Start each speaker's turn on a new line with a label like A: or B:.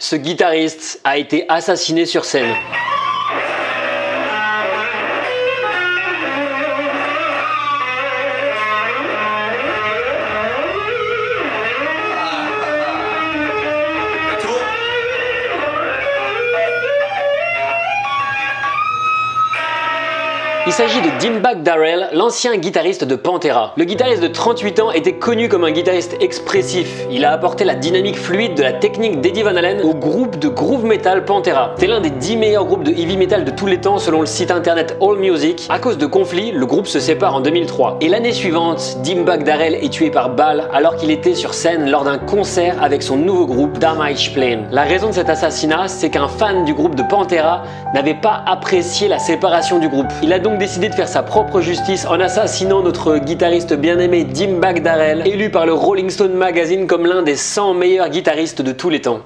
A: Ce guitariste a été assassiné sur scène. Il s'agit de Dimebag Darrell, l'ancien guitariste de Pantera. Le guitariste de 38 ans était connu comme un guitariste expressif. Il a apporté la dynamique fluide de la technique d'Eddie Van Halen au groupe de groove metal Pantera. C'est l'un des 10 meilleurs groupes de heavy metal de tous les temps selon le site internet AllMusic. À cause de conflits, le groupe se sépare en 2003. Et l'année suivante, Dimebag Darrell est tué par balle alors qu'il était sur scène lors d'un concert avec son nouveau groupe Damage Plane. La raison de cet assassinat, c'est qu'un fan du groupe de Pantera n'avait pas apprécié la séparation du groupe. Il a donc décidé de faire sa propre justice en assassinant notre guitariste bien-aimé Dimebag Darrell, élu par le Rolling Stone Magazine comme l'un des 100 meilleurs guitaristes de tous les temps.